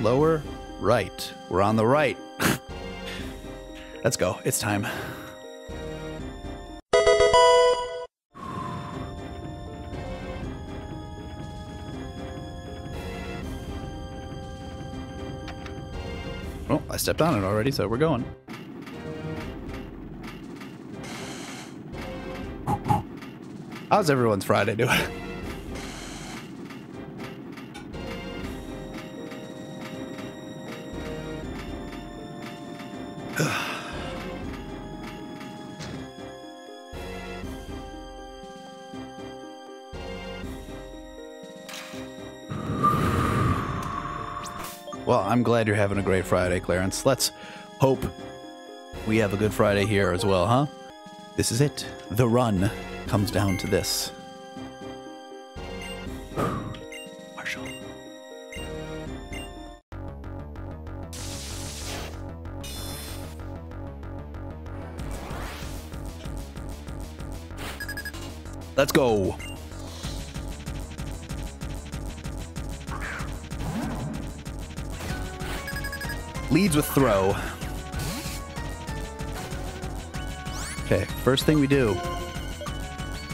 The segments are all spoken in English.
lower, right. We're on the right. Let's go. It's time. Oh, I stepped on it already, so we're going. How's everyone's Friday doing? Well, I'm glad you're having a great Friday, Clarence. Let's hope we have a good Friday here as well, huh? This is it. The run comes down to this. Marshal. Let's go. Leads with Throh. Okay, first thing we do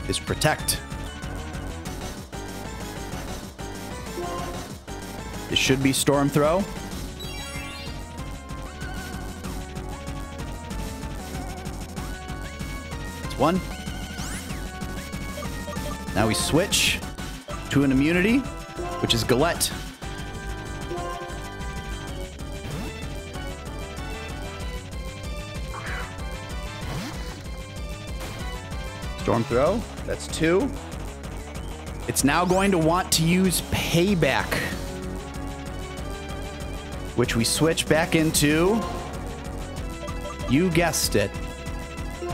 is protect. It should be storm throw. That's one. Now we switch to an immunity, which is Galette. Storm throw. That's two. It's now going to want to use payback, which we switch back into. You guessed it.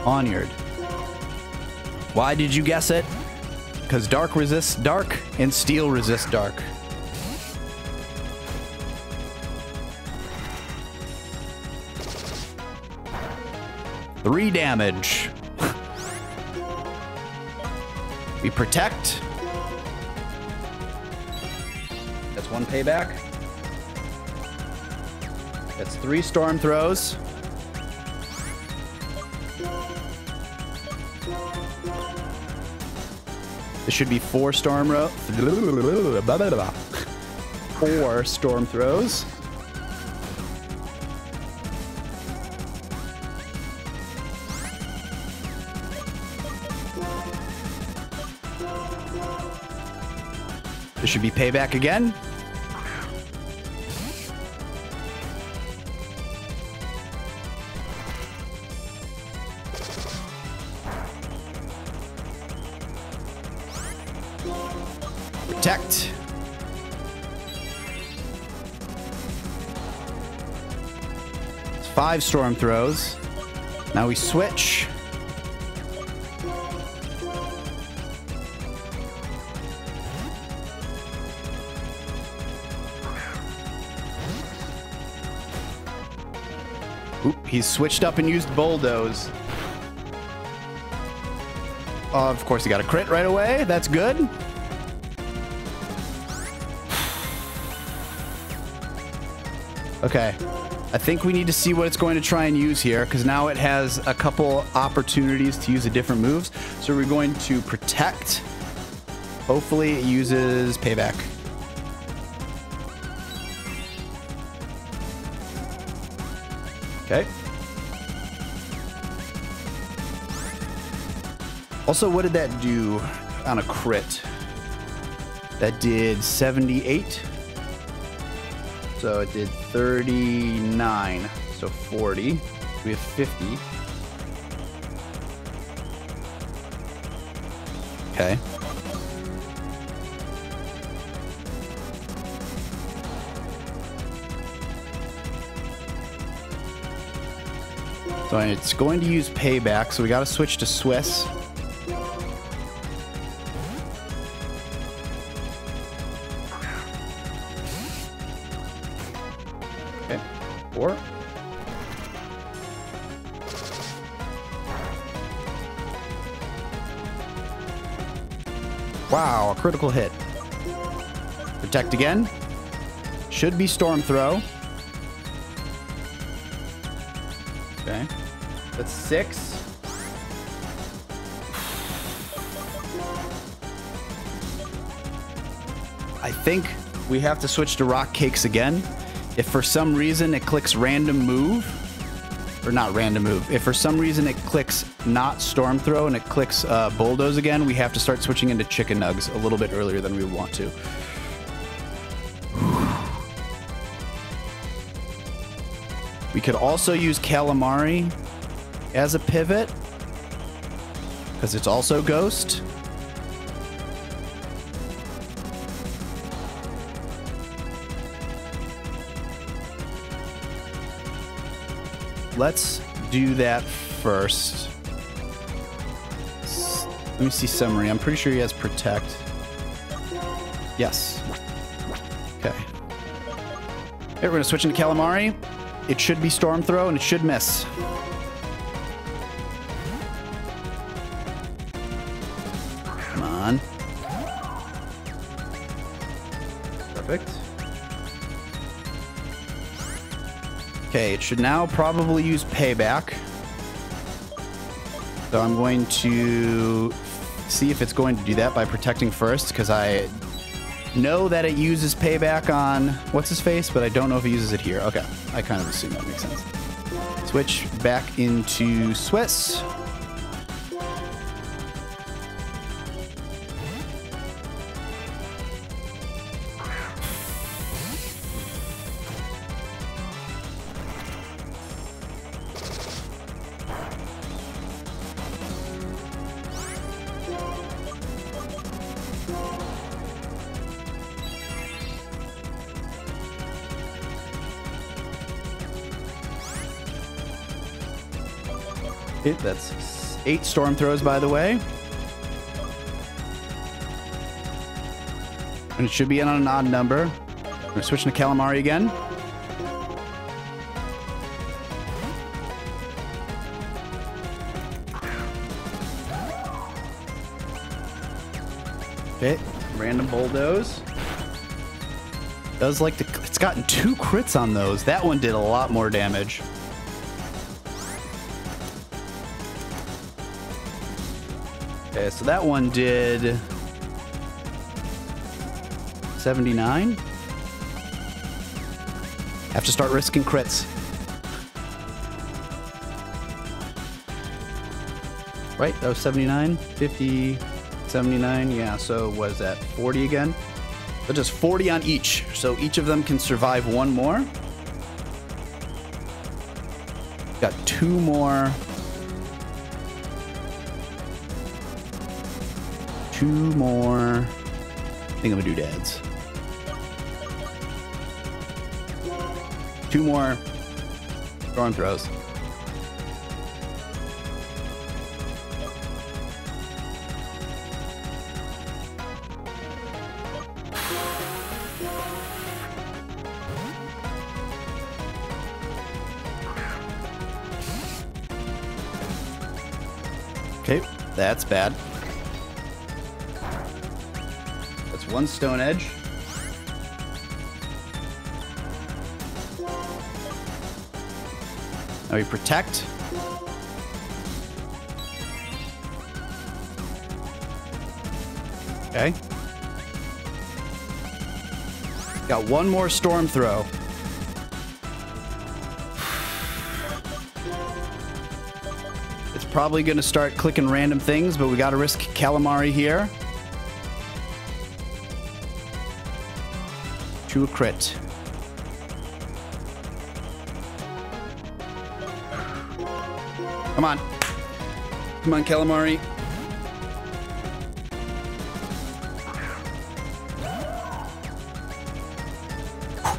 Onyard. Why did you guess it? Because dark resists dark and steel resists dark. Three damage. We protect. That's one payback. That's three storm throws. This should be four storm ro- Four storm throws. This should be payback again. Protect. Five storm throws. Now we switch. He's switched up and used bulldoze. Uh, of course, he got a crit right away. That's good. Okay. I think we need to see what it's going to try and use here because now it has a couple opportunities to use the different moves. So we're going to protect. Hopefully it uses payback. Okay. Also, what did that do on a crit? That did 78. So it did 39. So 40. We have 50. Okay. So it's going to use payback, so we got to switch to Swiss. Okay, four. Wow, a critical hit. Protect again. Should be Storm Throw. Six. I think we have to switch to Rock Cakes again. If for some reason it clicks random move, or not random move, if for some reason it clicks not Storm Throw and it clicks uh, Bulldoze again, we have to start switching into Chicken Nugs a little bit earlier than we want to. We could also use Calamari as a pivot because it's also Ghost. Let's do that first. Let me see summary. I'm pretty sure he has protect. Yes. Okay. Okay, we're gonna switch into Calamari. It should be Storm Throw and it should miss. Okay, it should now probably use payback. So I'm going to see if it's going to do that by protecting first, because I know that it uses payback on what's his face, but I don't know if it uses it here. Okay, I kind of assume that makes sense. Switch back into Swiss. That's eight storm throws, by the way. And it should be in on an odd number. We're switching to Calamari again. Okay, random bulldoze. Does like the it's gotten two crits on those. That one did a lot more damage. Okay, so that one did 79. Have to start risking crits. Right, that was 79, 50, 79. Yeah, so was that? 40 again? So just 40 on each. So each of them can survive one more. Got two more two more thingamadoodads. Two more storm throws. Okay, that's bad. One stone edge. Now we protect. Okay. Got one more storm throw. It's probably going to start clicking random things, but we got to risk calamari here. To a crit. Come on. Come on, calamari.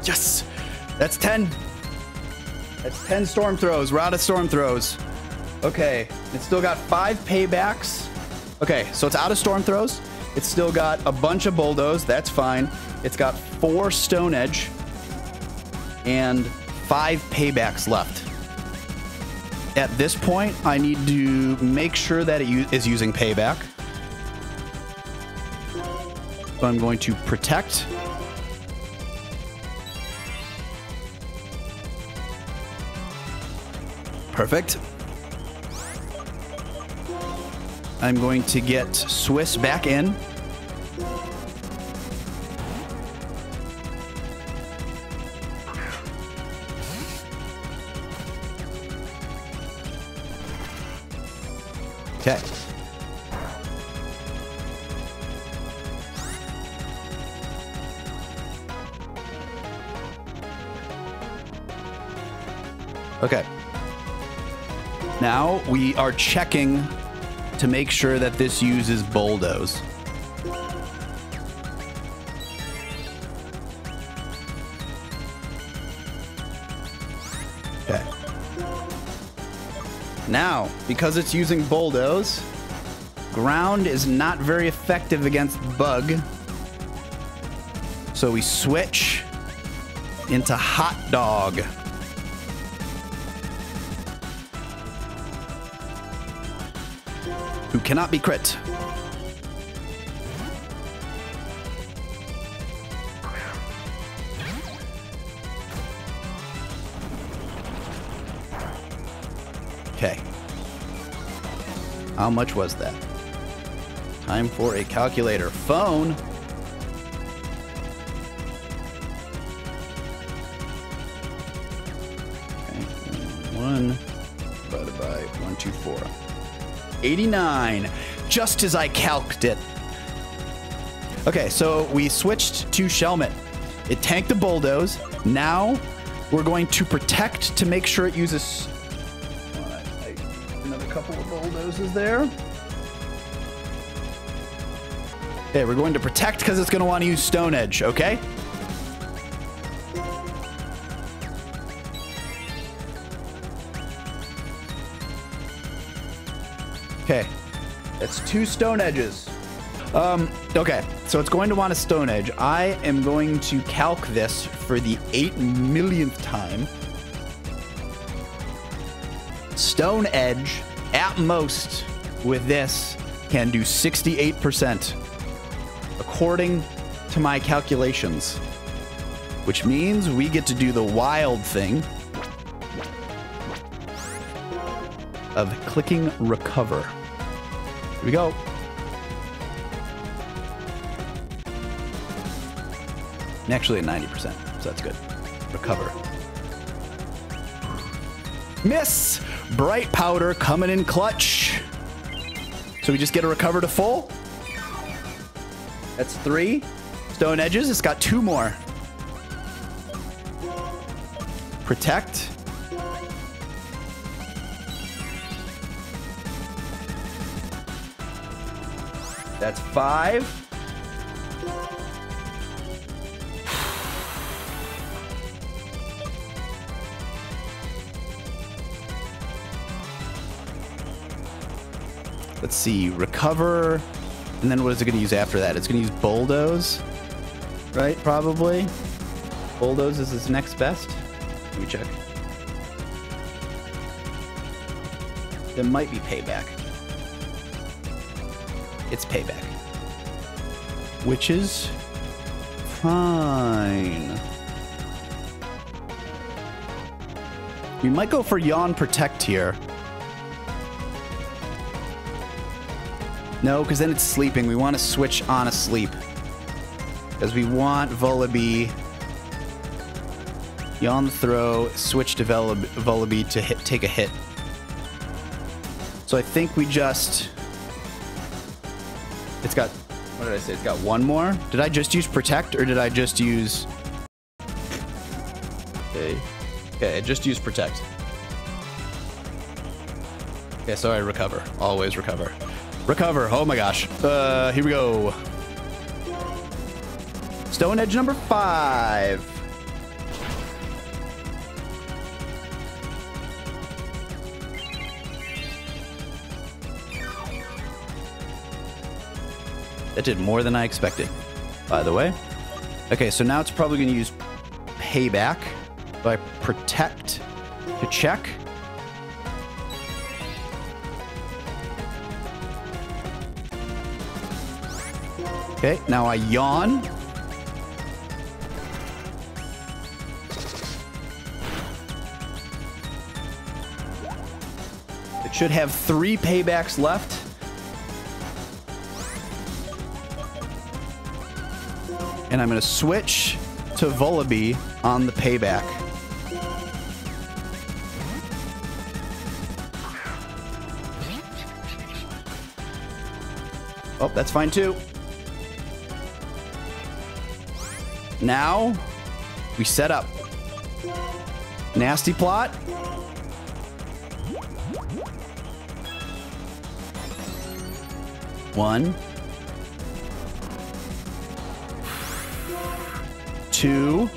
Yes! That's 10. That's 10 storm throws. We're out of storm throws. Okay. It's still got five paybacks. Okay, so it's out of storm throws. It's still got a bunch of bulldoze. That's fine. It's got four Stone Edge and five paybacks left. At this point, I need to make sure that it is using payback. So I'm going to protect. Perfect. I'm going to get Swiss back in. Okay. Okay. Now we are checking to make sure that this uses bulldoze. Because it's using bulldoze, ground is not very effective against bug. So we switch into hot dog. Who cannot be crit. Okay. How much was that? Time for a calculator. Phone. One divided by one, two, four. 89, just as I calced it. Okay, so we switched to Shelmet. It tanked the bulldoze. Now we're going to protect to make sure it uses of bulldozes there. Okay, we're going to protect because it's going to want to use Stone Edge, okay? Okay, that's two Stone Edges. Um, okay, so it's going to want a Stone Edge. I am going to calc this for the eight millionth time. Stone Edge, at most, with this, can do 68%, according to my calculations. Which means we get to do the wild thing of clicking recover. Here we go. I'm actually at 90%, so that's good. Recover. Miss! Bright powder coming in clutch. So we just get a recover to full. That's three. Stone edges, it's got two more. Protect. That's five. Let's see, recover. And then what is it going to use after that? It's going to use bulldoze, right? Probably. Bulldoze is its next best. Let me check. There might be payback. It's payback. Which is fine. We might go for Yawn Protect here. No, because then it's sleeping. We want to switch on a sleep. Because we want Vullaby. Yawn throw, switch to Vullaby to hit, take a hit. So I think we just... It's got... What did I say? It's got one more? Did I just use Protect, or did I just use... Okay. Okay, I just use Protect. Okay, so I recover. Always recover. Recover. Oh my gosh. Uh, here we go. Stone Edge number five. That did more than I expected, by the way. Okay, so now it's probably going to use payback by protect to check. Okay, now I yawn. It should have three paybacks left. And I'm going to switch to Vullaby on the payback. Oh, that's fine too. Now, we set up. Nasty plot. One. Two.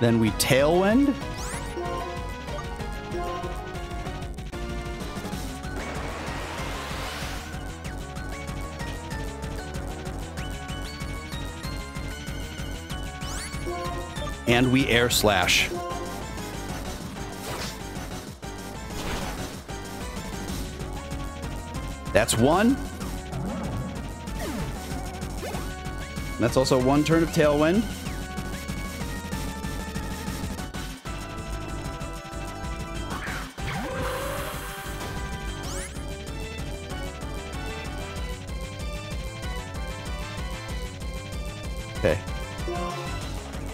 Then we tailwind. And we air slash. That's one. That's also one turn of tailwind.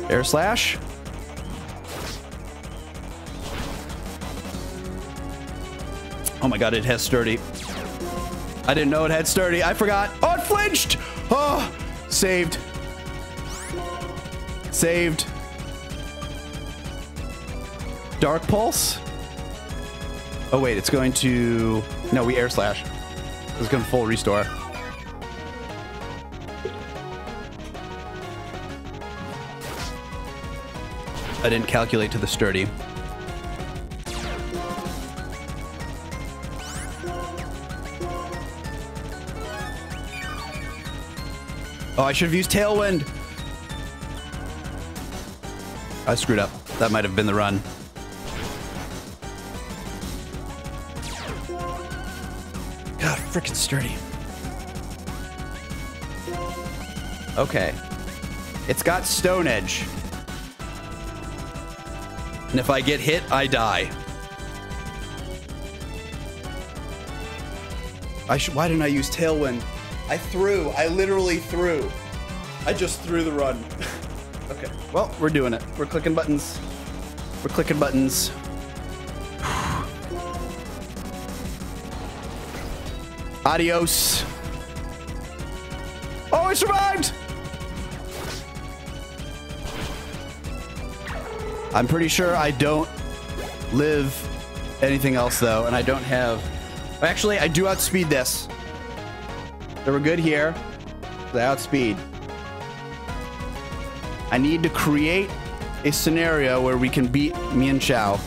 Air slash. Oh my god, it has sturdy. I didn't know it had sturdy. I forgot. Oh, it flinched! Oh, saved. Saved. Dark Pulse? Oh wait, it's going to... No, we air slash. It's going to full restore. I didn't calculate to the sturdy. Oh, I should have used Tailwind. I screwed up. That might have been the run. God, freaking sturdy. Okay. It's got Stone Edge. And if I get hit, I die. I. Why didn't I use Tailwind? I threw. I literally threw. I just threw the run. okay. Well, we're doing it. We're clicking buttons. We're clicking buttons. Adios. Oh, I survived! I'm pretty sure I don't live anything else, though, and I don't have... Actually, I do outspeed this. So we're good here. The outspeed. I need to create a scenario where we can beat Mienshao.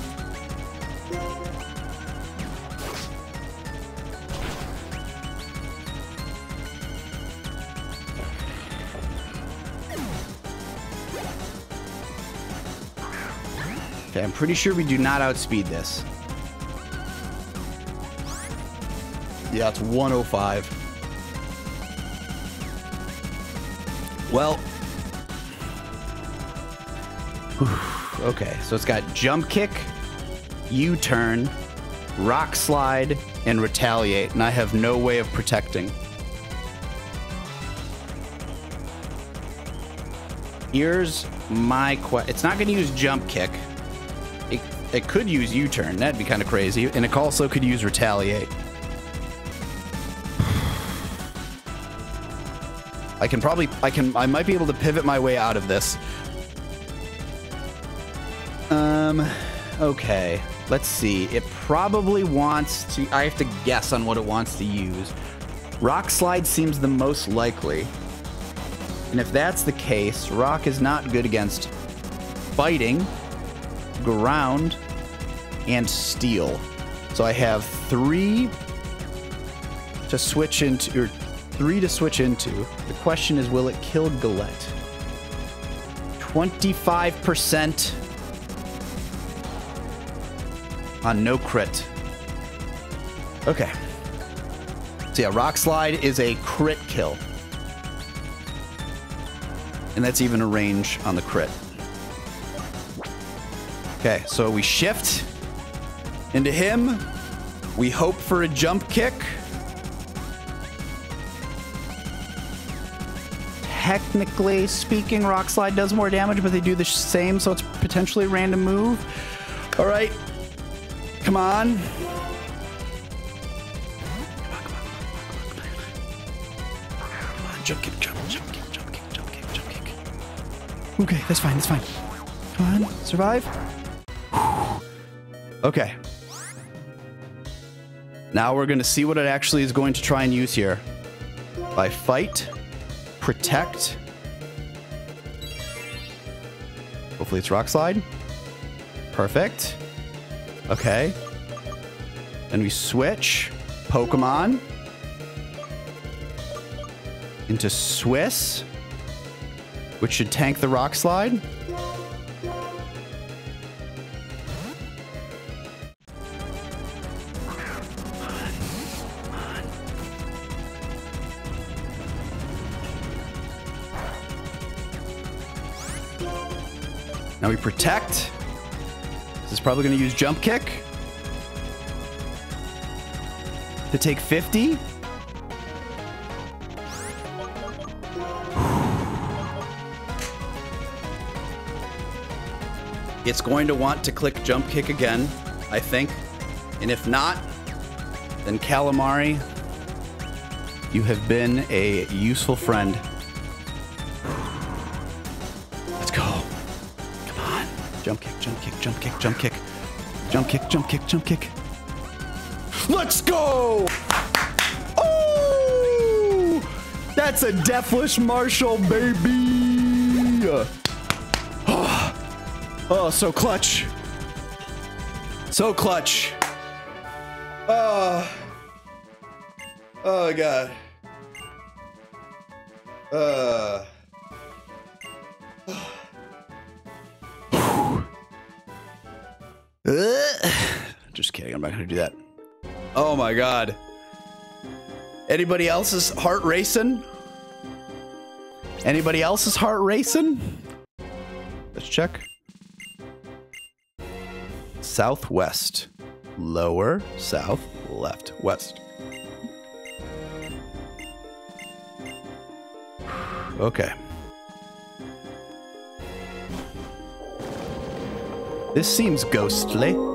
Pretty sure we do not outspeed this. Yeah, it's 105. Well. Okay, so it's got jump kick, U-turn, rock slide, and retaliate, and I have no way of protecting. Here's my question. It's not going to use jump kick. It, could use U-turn. That'd be kind of crazy. And it also could use retaliate. I can probably, I can, I might be able to pivot my way out of this. Um, okay. Let's see. It probably wants to, I have to guess on what it wants to use. Rock Slide seems the most likely. And if that's the case, Rock is not good against fighting, ground, and steel. So I have three to switch into, or three to switch into. The question is, will it kill Galette? 25%. on no crit. Okay. So yeah, Rock Slide is a crit kill. And that's even a range on the crit. Okay, so we shift into him. We hope for a jump kick. Technically speaking, Rock Slide does more damage, but they do the same, so it's potentially a random move. All right. Come on. Jump kick, jump, jump kick, jump kick, jump kick, jump kick. Okay, that's fine, that's fine. Come on, survive. Okay. Now we're going to see what it actually is going to try and use here. By fight, protect. Hopefully it's rock slide. Perfect. Okay. And we switch Pokemon into Swiss, which should tank the rock slide. Now we protect. This is probably going to use jump kick to take 50. It's going to want to click jump kick again, I think. And if not, then Calamari, you have been a useful friend. Jump kick, jump kick, jump kick. Jump kick, jump kick. Let's go! Oh! That's a Deathwish Marshal, baby! Oh, so clutch. So clutch. Oh. Oh, God. Uh. Just kidding. I'm not going to do that. Oh, my God. Anybody else's heart racing? Anybody else's heart racing? Let's check. Southwest. Lower, south, left, west. Okay. This seems ghostly.